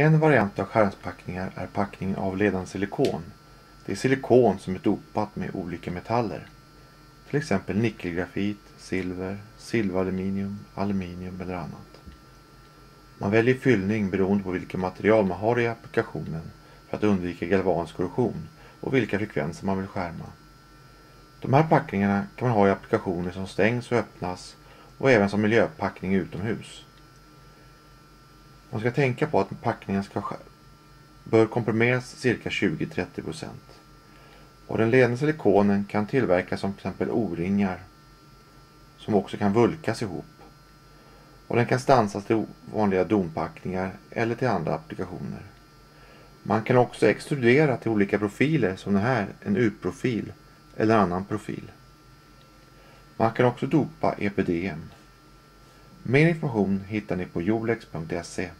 En variant av skärmspackningar är packningen av ledande silikon. Det är silikon som är dopat med olika metaller. Till exempel nickelgrafit, silver, silveraluminium, aluminium eller annat. Man väljer fyllning beroende på vilka material man har i applikationen för att undvika galvansk korrosion och vilka frekvenser man vill skärma. De här packningarna kan man ha i applikationer som stängs och öppnas och även som miljöpackning utomhus. Man ska tänka på att packningen ska bör komprimeras cirka 20-30%. Och den ledande silikonen kan tillverkas som till exempel O-ringar som också kan vulkas ihop. Och den kan stansas till vanliga dompackningar eller till andra applikationer. Man kan också extrudera till olika profiler som den här, en U-profil eller annan profil. Man kan också dopa EPDM. Mer information hittar ni på jolex.se